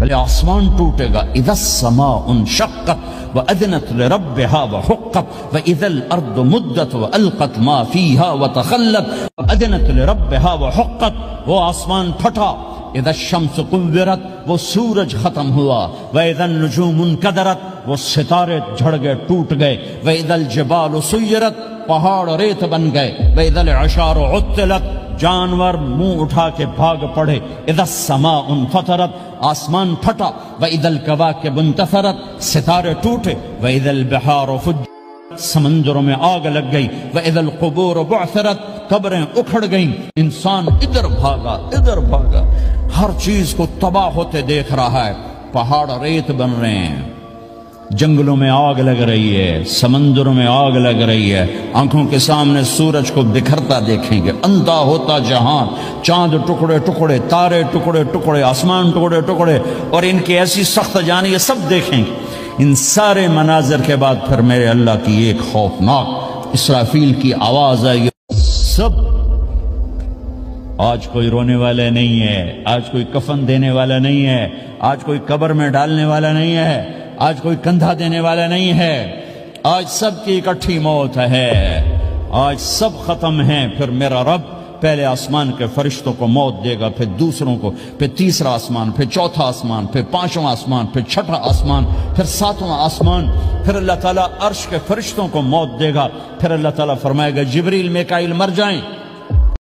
پہلے آسمان ٹوٹے گا، اذا السماء انشقت وأذنت لربها وحقت وإذا الأرض مدت وألقت ما فيها وتخلت وأذنت لربها وحقت۔ وہ آسمان پھٹا، اذا الشمس قورت، وہ سورج ختم ہوا۔ وإذا النجوم انقدرت وہ ستارے جھڑ گئے، ٹوٹ گئے۔ وإذا الجبال سیرت پہاڑ ریت بن گئے۔ وإذا العشار عطلت، جانور منہ اٹھا کے بھاگ پڑے۔ اذا السماء انفطرت، آسمان پھٹا۔ وَإِذَا الْكَوَاكِبُ انْتَفَرَتْ ستارے ٹوٹے۔ وَإِذَا الْبِحَارُ فُجِّرَتْ، سمندروں میں آگ لگ گئی۔ وَإِذَا الْقُبُورُ بُعْثِرَتْ، قبریں اکھڑ گئیں۔ انسان ادھر بھاگا ادھر بھاگا۔ ہر چیز کو تباہ ہوتے دیکھ رہا ہے۔ پہاڑ ریت بن رہے ہیں۔ جنگلوں میں آگ لگ رہی ہے، سمندروں میں آگ لگ رہی ہے، آنکھوں کے سامنے سورج کو بکھرتا دیکھیں گے، اندھا ہوتا جہان، چاند ٹکڑے ٹکڑے، تارے ٹکڑے ٹکڑے، آسمان ٹکڑے ٹکڑے، اور ان کی ایسی سخت جانی یہ سب دیکھیں گے۔ ان سارے مناظر کے بعد پھر میرے اللہ کی ایک خوفناک اسرافیل کی آواز آئی۔ سب، آج کوئی رونے والا نہیں ہے، آج کوئی کفن دینے والا نہیں ہے، آج کوئی قبر میں ڈالنے والا نہیں ہے۔ آج کوئی کندھا دینے والا نہیں ہے۔ آج سب کی اکٹھی موت ہے۔ آج سب ختم ہیں۔ پھر میرا رب پہلے آسمان کے فرشتوں کو موت دے گا، پھر دوسروں کو، پھر تیسرا آسمان، پھر چوتھا آسمان، پھر پانچواں آسمان، پھر چھٹا آسمان، پھر ساتواں آسمان۔ پھر اللہ تعالیٰ عرش کے فرشتوں کو موت دے گا۔ پھر اللہ تعالیٰ فرمائے گا، جبریل میکائل مر جائیں۔